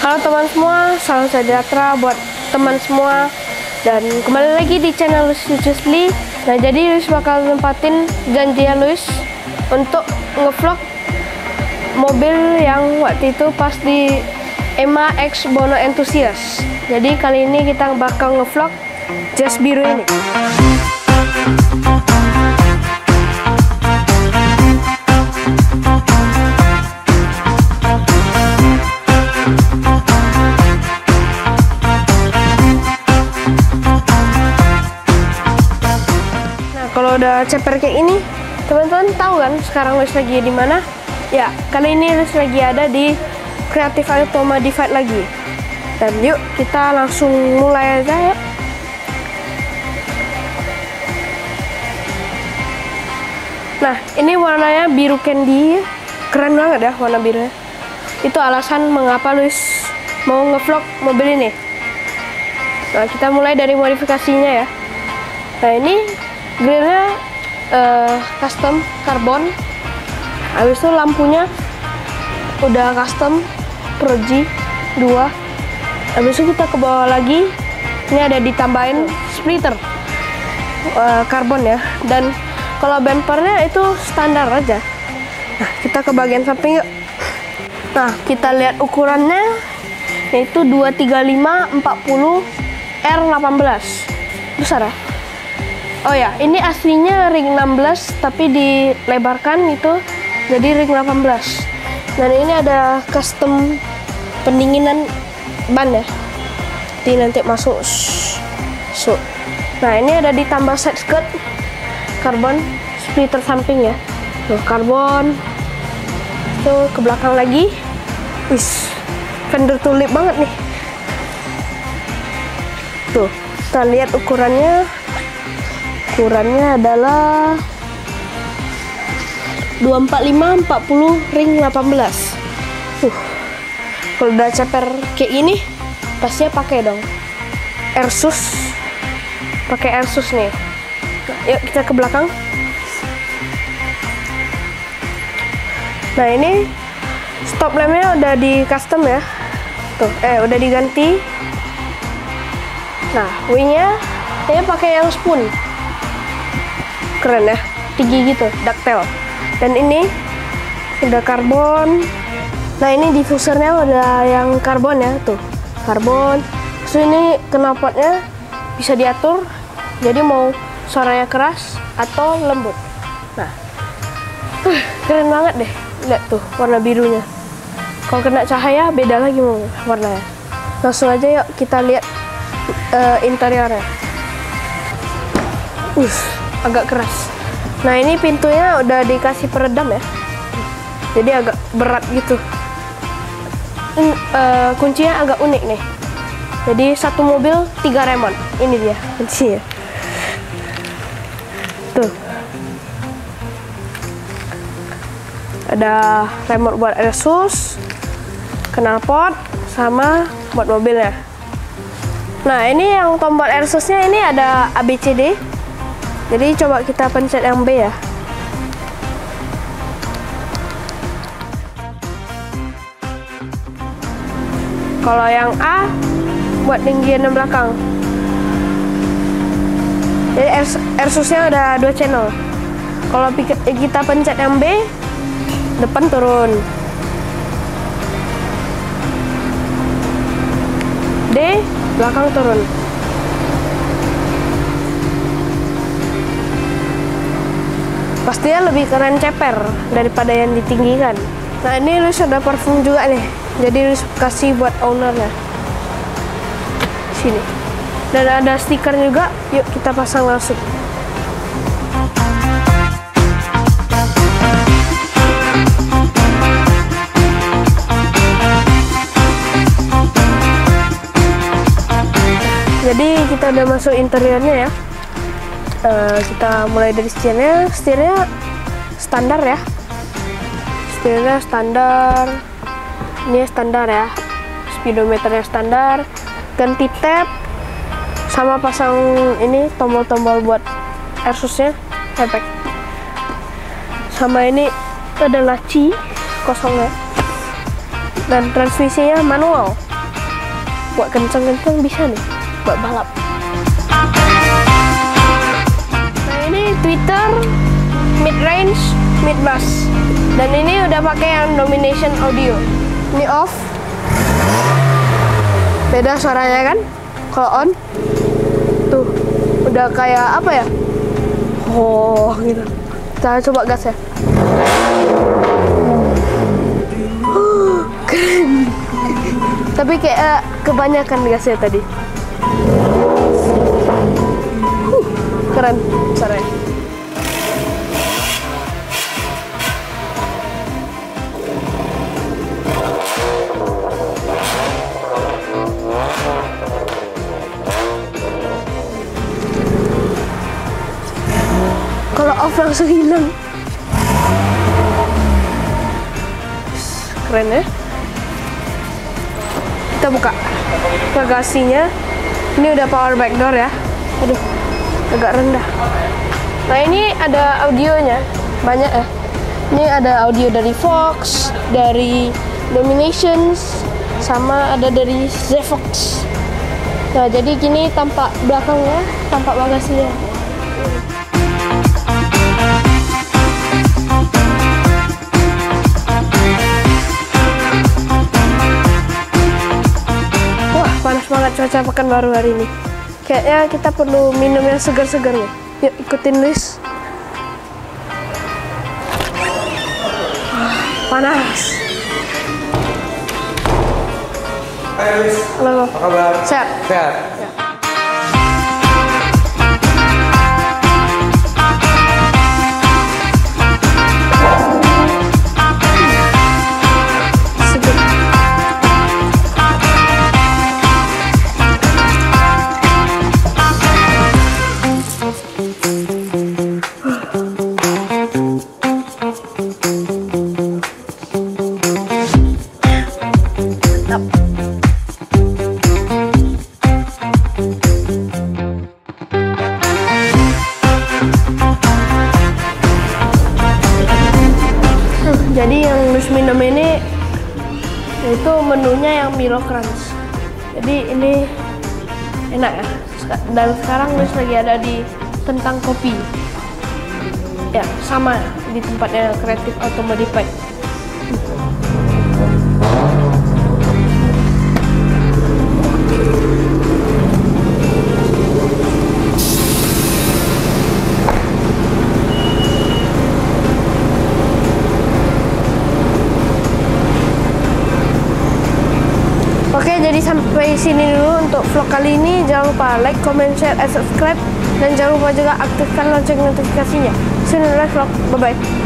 Halo teman semua, salam sejahtera buat teman semua dan kembali lagi di channel Luis Jusli. Nah jadi Luis bakal nempatin janjian Luis untuk ngevlog mobil yang waktu itu pas di EMA X Bono Enthusiast. Jadi kali ini kita bakal ngevlog Jazz biru ini. Udah ceper kayak ini, teman-teman tahu kan sekarang Luis lagi di mana? Ya, kali ini Luis lagi ada di Creative Auto Modified lagi. Dan yuk kita langsung mulai aja ya. Nah, ini warnanya biru candy. Keren banget ya warna birunya. Itu alasan mengapa Luis mau ngevlog mobil ini. Nah, kita mulai dari modifikasinya ya. Nah, ini grillnya eh, custom karbon. Habis itu lampunya udah custom Pro G 2. Habis itu kita ke bawah lagi. Ini ada ditambahin splitter karbon ya. Dan kalau bumpernya itu standar aja. Nah, kita ke bagian samping yuk. Nah, kita lihat ukurannya yaitu 235 40 R18. Besar ya? Oh ya, ini aslinya ring 16 tapi dilebarkan itu jadi ring 18. Dan ini ada custom pendinginan ban ya. Jadi nanti masuk. So. Nah, ini ada ditambah set skirt karbon splitter samping ya. Tuh, karbon. Tuh ke belakang lagi. Wis, fender tulip banget nih. Tuh, kita lihat ukurannya ukurannya adalah 245 40 ring 18 uh kalau udah ceper kayak ini pastinya pakai dong. Airsus pakai Airsus nih. Yuk kita ke belakang. Nah ini stop lampnya udah di custom ya. Tuh eh udah diganti. Nah wingnya ini pakai yang spoon keren ya. Tinggi gitu ductile dan ini udah karbon. Nah ini diffusernya udah yang karbon ya tuh. Karbon. Terus ini knalpotnya bisa diatur jadi mau suaranya keras atau lembut. Nah uh, keren banget deh. Lihat tuh warna birunya. Kalau kena cahaya beda lagi mau warnanya. Langsung aja yuk kita lihat uh, interiornya. Uh agak keras. Nah ini pintunya udah dikasih peredam ya, jadi agak berat gitu. Uh, kuncinya agak unik nih. Jadi satu mobil tiga remote. Ini dia kuncinya. Tuh. Ada remote buat Asus, knalpot, sama buat mobilnya. Nah ini yang tombol Asusnya ini ada ABCD jadi coba kita pencet yang B ya. Kalau yang A buat tinggian dan belakang. Jadi Airsusnya ada dua channel. Kalau kita pencet yang B, depan turun. D, belakang turun. Pastinya lebih keren ceper daripada yang ditinggikan. Nah ini lu ada parfum juga nih. Jadi lu kasih buat ownernya. Sini. Dan ada stiker juga. Yuk kita pasang langsung. Jadi kita udah masuk interiornya ya uh, kita mulai dari setirnya. Setirnya standar ya. Setirnya standar. Ini standar ya. Speedometernya standar. Ganti tab sama pasang ini tombol-tombol buat Airsusnya efek. Sama ini ada laci kosongnya. Dan transmisinya manual. Buat kenceng-kenceng bisa nih. Buat balap Twitter mid range mid bass dan ini udah pakai yang domination audio. Ini off. Beda suaranya kan? Kalau on tuh udah kayak apa ya? Oh gitu. Kita coba gas ya. Keren. Tapi kayak uh, kebanyakan gasnya tadi. Huh, keren suaranya langsung hilang. Keren ya. Kita buka bagasinya ini udah power back door ya. Aduh agak rendah. Nah ini ada audionya. Banyak ya. Ini ada audio dari Fox dari Dominations sama ada dari Zefox nah jadi gini tampak belakangnya tampak bagasinya Banget cuaca pekan baru hari ini. Kayaknya kita perlu minum yang segar-segar nih. Yuk, ikutin Luis. Wah, panas. Hai Luis, Halo. apa kabar? Sehat. Sehat. Milo Crunch. Jadi ini enak ya. Dan sekarang Luis lagi ada di tentang kopi. Ya sama di tempatnya kreatif atau modify. Sini dulu untuk vlog kali ini. Jangan lupa like, comment, share, and subscribe. Dan jangan lupa juga aktifkan lonceng notifikasinya. See you next vlog. Bye-bye.